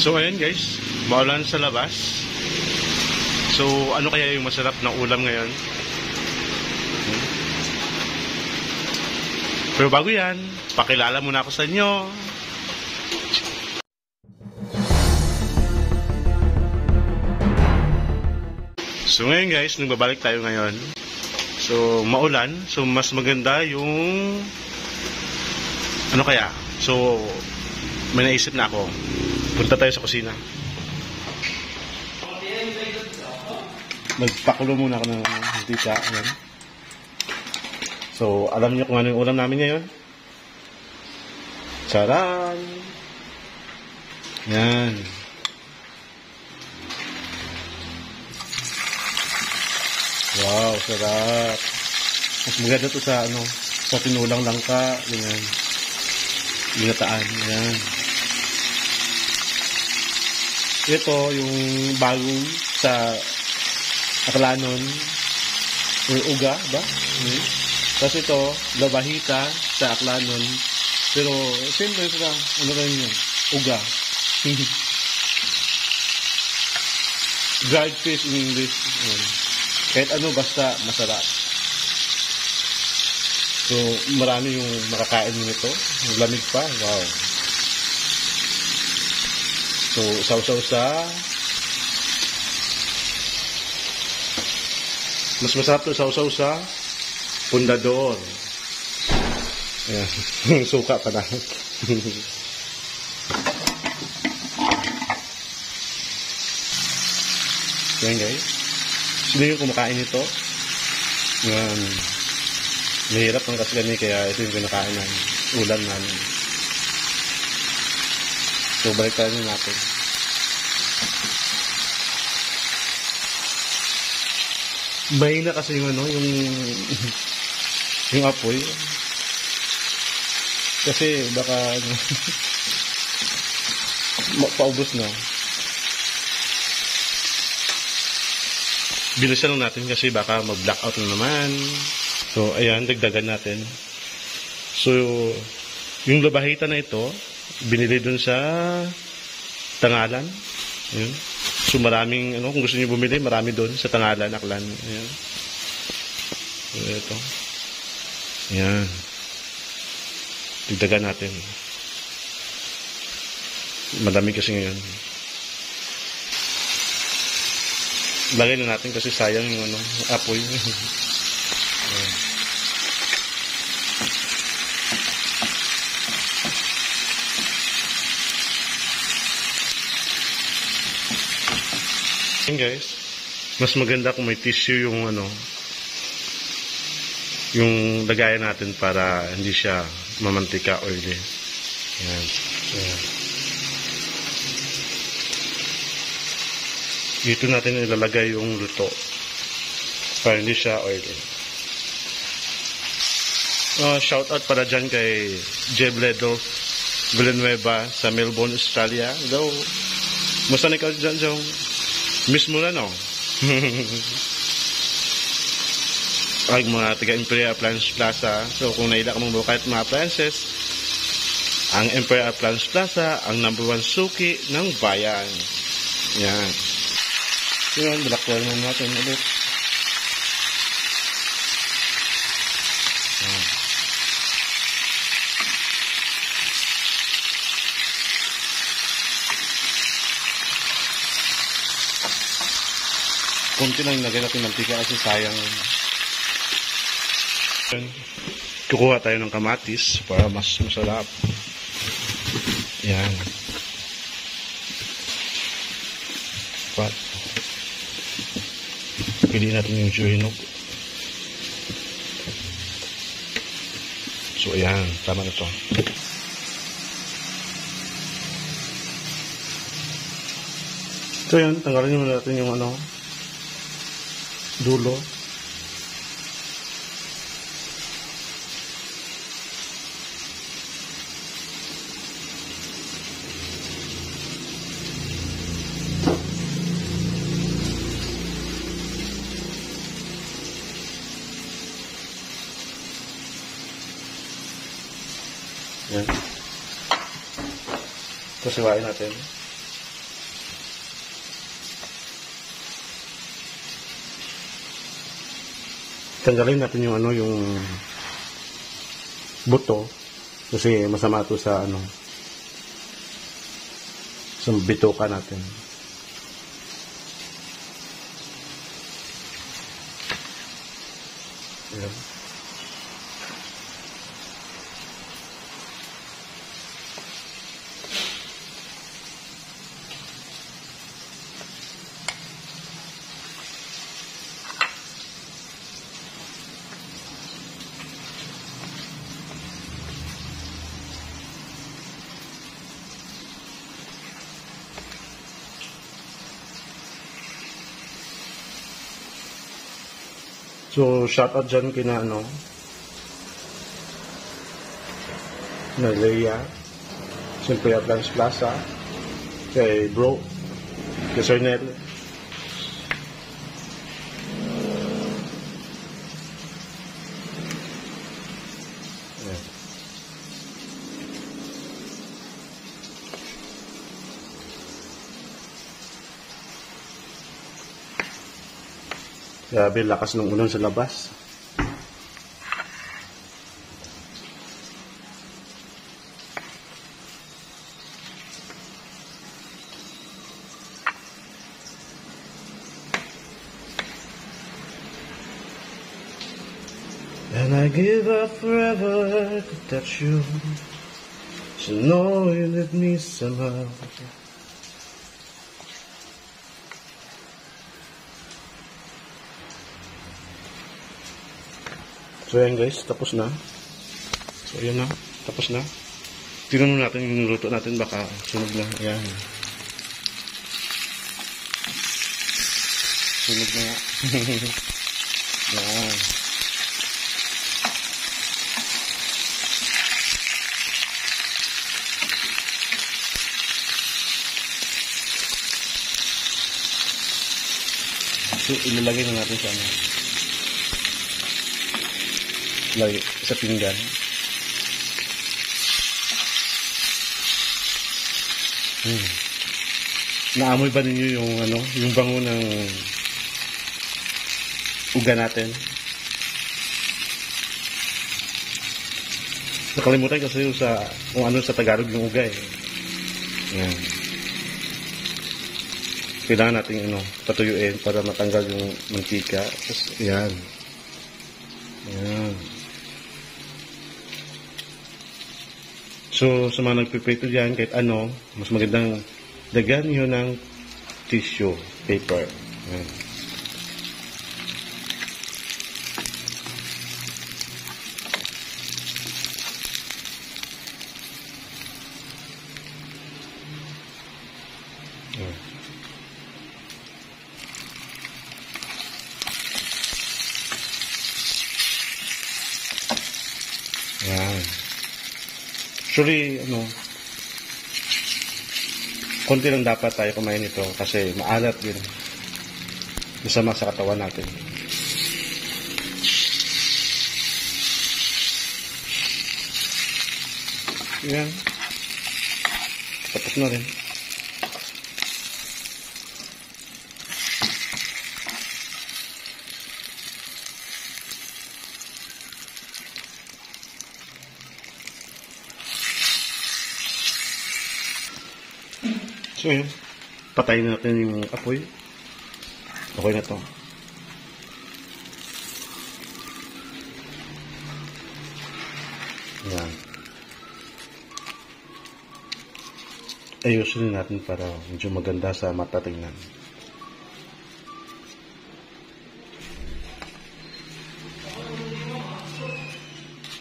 So ayun guys, maulan sa labas. So ano kaya yung masarap na ulam ngayon? Hmm. Pero bago yan, pakilala muna ako sa inyo. So ngayon guys, nagbabalik tayo ngayon. So maulan, so mas maganda yung ano kaya? So may naisip na ako. Punta tayo sa kusina. Magpakulo muna ako ng mantika. Ayan. So, alam niyo kung ano yung ulam namin ngayon? Charan! Yan. Wow, sarap. Mas maganda to sa ano, sa tinulang langka, ganyan. Ginataan, yan. Ito, yung bagong sa aklanon, yung uga, ba? Hmm. Tapos ito, labahita sa aklanon. Pero, siyempre sila, ano rin yun? Uga. Dried fish in English. Yun. Kahit ano, basta masarap. So, marami yung makakain nito. Lamig pa. Wow. So, sausaw sa Mas masarap to sausaw sa pundador. Ayan. Suka pa na. Yan guys. Sino yung kumakain nito? Yan. Mahirap ang kasi kami kaya ito yung kinakain ng ulam namin. So, balik tayo natin. Mahina kasi yung ano, yung yung apoy. Kasi baka ano, paubos na. Bilisan lang natin kasi baka mag-blackout na naman. So, ayan, dagdagan natin. So, yung labahita na ito, binili dun sa Tangalan. Ayan. So, maraming, ano, kung gusto niyo bumili, marami doon sa Tangalan, Aklan. Ayan. Ito. Ayan. Dagdagan natin. Madami kasi ngayon. Lagay na natin kasi sayang yung ano, apoy. Ayan. Ayan guys, mas maganda kung may tissue yung ano, yung lagayan natin para hindi siya mamantika oily. Ayan. Ayan. Dito natin ilalagay yung luto para hindi siya oily. Uh, shout out para dyan kay Jeb Ledo Villanueva sa Melbourne, Australia. Daw, musta na ikaw dyan, Jong? Miss mo na, no? Ay, mga taga Imperial Appliance Plaza. So, kung naila ka mong kahit mga appliances, ang Imperial Appliance Plaza, ang number one suki ng bayan. Yan. Yun, balakwan na natin ulit. Kunti lang nagay natin mantika kasi sayang. Yan. Kukuha tayo ng kamatis para mas masarap. Yan. Pat. Piliin natin yung hinog. So, ayan. Tama na to. So, yan. Tanggalin muna natin yung ano, dulo. Yan. Tapos iwain natin. Tanggalin natin yung ano, yung buto. Kasi masama to sa ano, sa bituka natin. Ayan. So, shout out dyan kina ano, na Leia, siyempre Advance Plaza, kay Bro, kay Sir Nel. Ayan. Grabe, lakas ng ulan sa labas. And I give up forever to touch you. So know you need me somehow. So yan guys, tapos na. So yan na, tapos na. Tingnan natin yung luto natin, baka sunog na. Ayan. Sunog na yan. So, ilalagay na natin sa ano. Lagay sa pinggan. Hmm. Naamoy ba ninyo yung ano, yung bango ng uga natin? Nakalimutan kasi yung sa kung ano sa Tagalog yung uga eh. Yan. Kailangan natin ano, patuyuin para matanggal yung mantika. Tapos, yan. Yan. So, sa mga nagpiprito dyan, kahit ano, mas magandang dagan nyo ng tissue paper. Yan. Yan. Yan. Actually, ano, konti lang dapat tayo kumain nito kasi maalat din. Masama sa katawan natin. Yan. Tapos na rin. So yun, patayin na natin yung apoy. Okay na to. Yan. Ayusin natin para medyo maganda sa mata tingnan.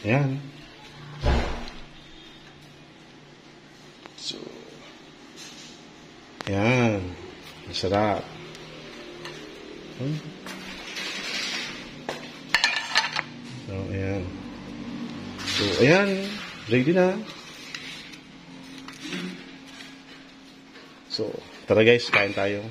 Yan. So, yan. Masarap. Hmm. So, ayan. So, ayan. Ready na. So, tara guys, kain tayo.